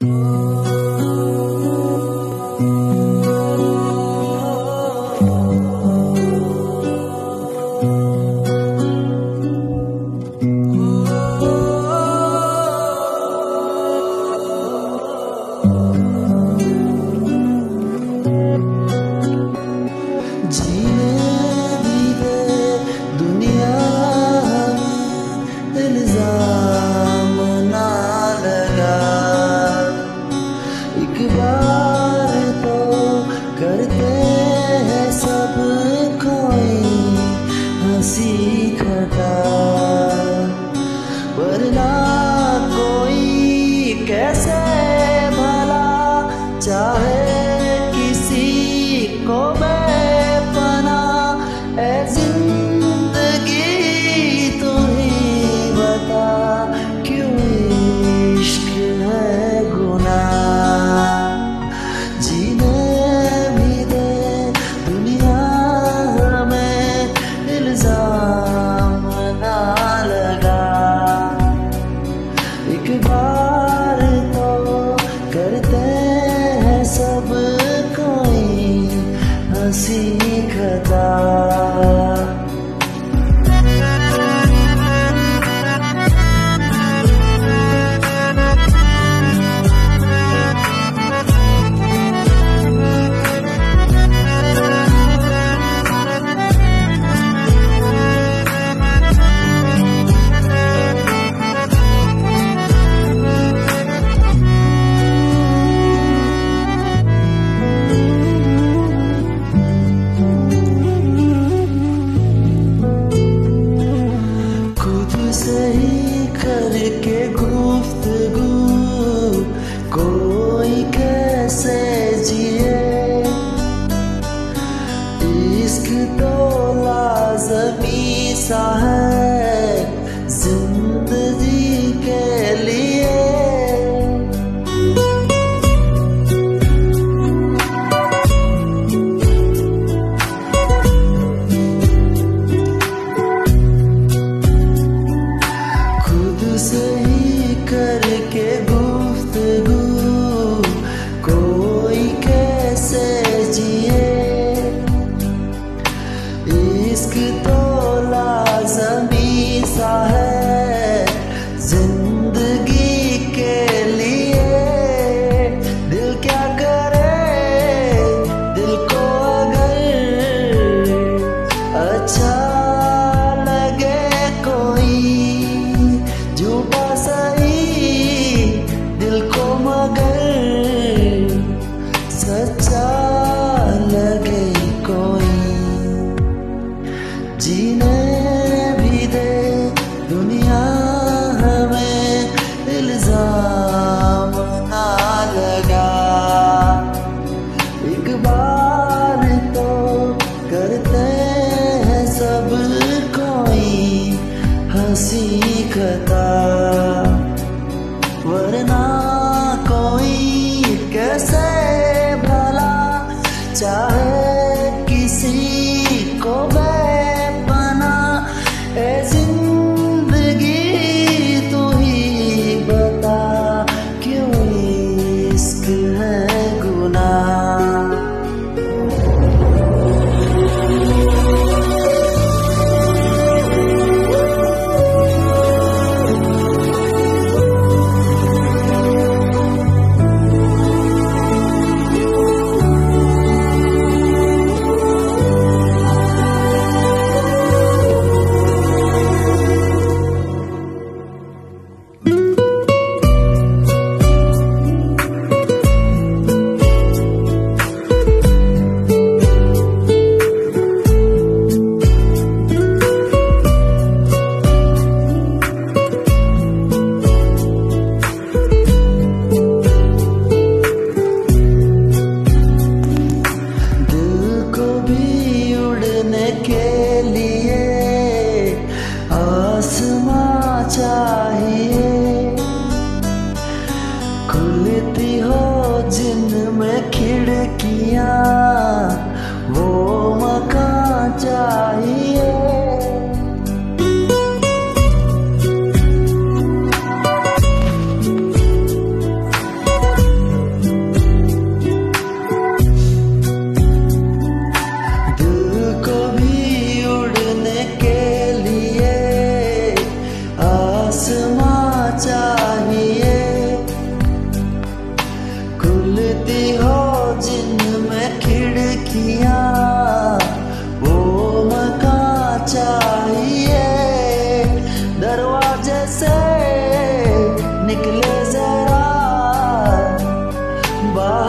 Oh. सब कोई हँसी खटा वरना कोई कैसे भला चाहे